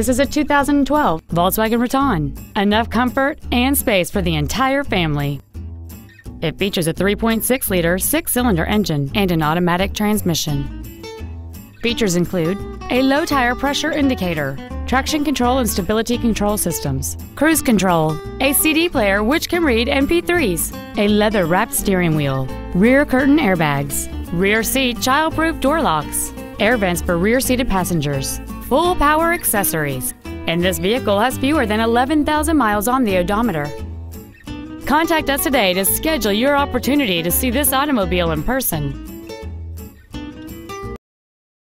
This is a 2012 Volkswagen Routan. Enough comfort and space for the entire family. It features a 3.6-liter six-cylinder engine and an automatic transmission. Features include a low tire pressure indicator, traction control and stability control systems, cruise control, a CD player which can read MP3s, a leather wrapped steering wheel, rear curtain airbags, rear seat child-proof door locks, air vents for rear seated passengers, full power accessories, and this vehicle has fewer than 11,000 miles on the odometer. Contact us today to schedule your opportunity to see this automobile in person.